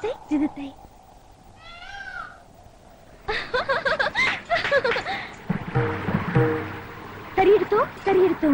Did they? Didn't they? ಸರಿ ಹಿಡ್ತು ಸರಿ ಹಿಡ್ತು